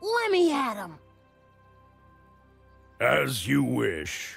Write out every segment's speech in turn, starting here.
Let me at him. As you wish.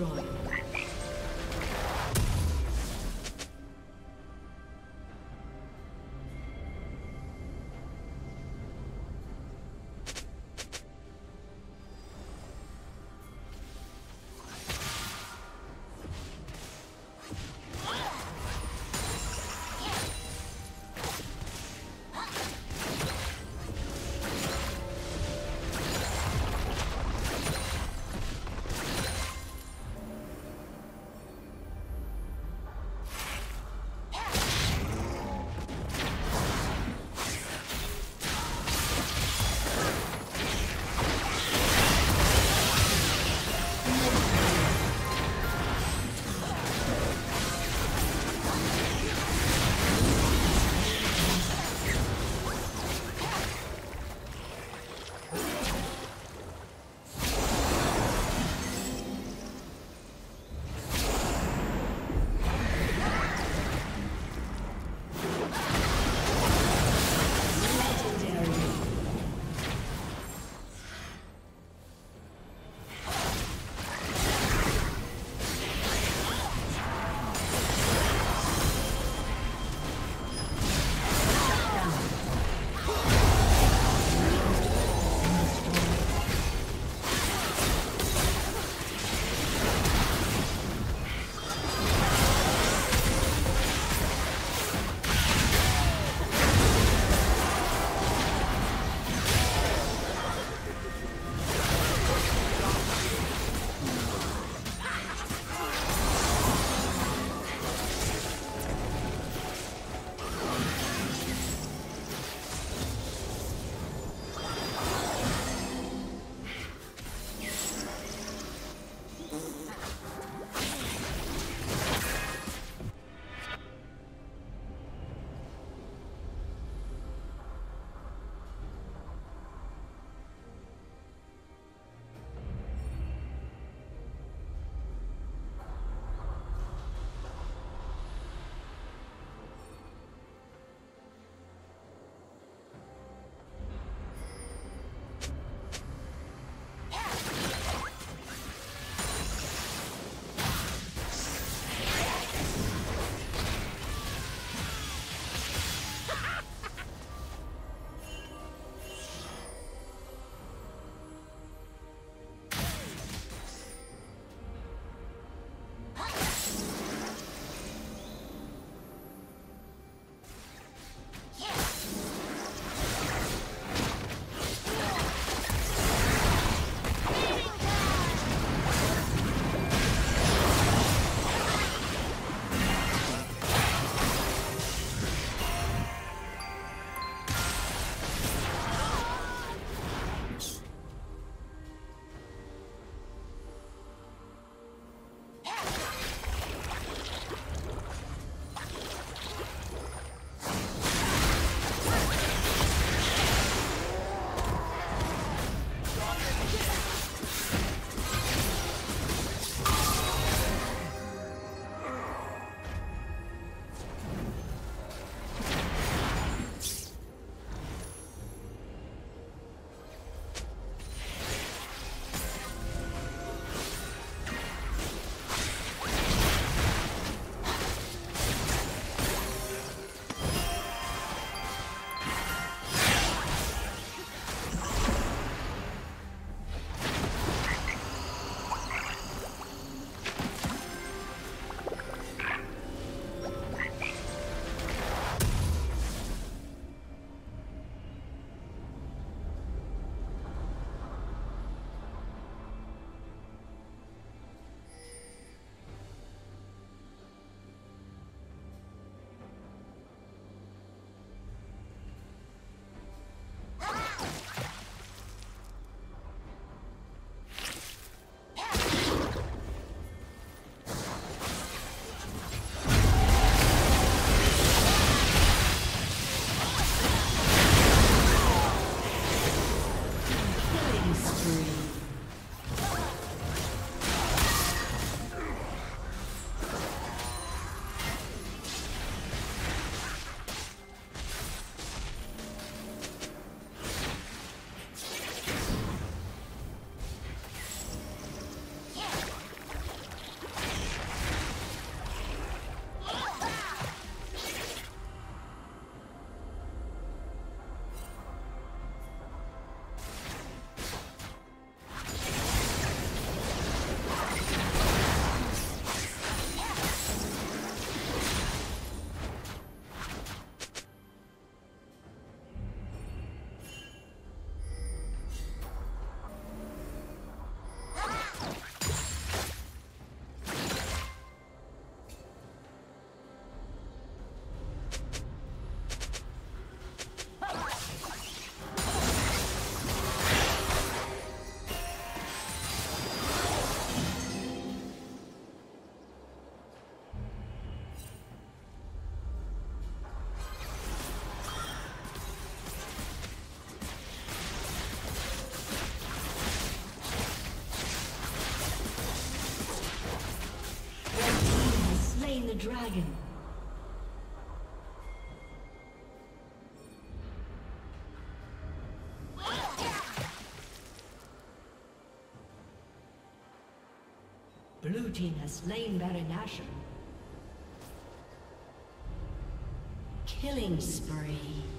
Has the dragon. Blue team has slain Baron Nashor. Killing spree.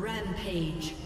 Rampage.